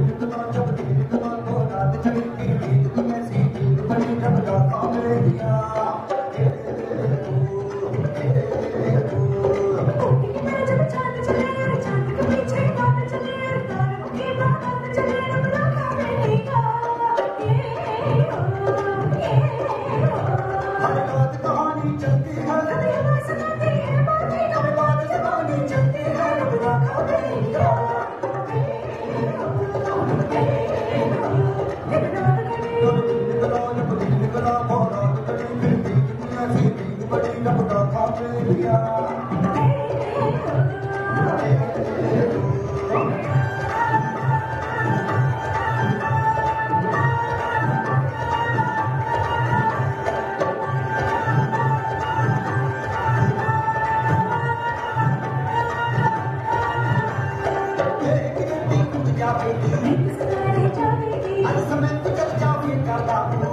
I'm going to go to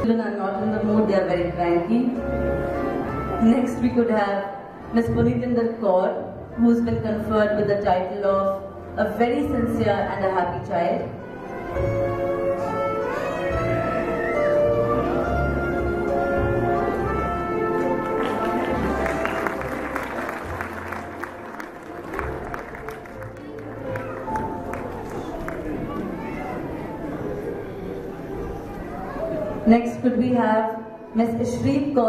children are not in the mood, they are very cranky. Next, we could have Ms. Punitinder Kaur, who's been conferred with the title of a very sincere and a happy child. Next, could we have Ms. Ishreet Kaur?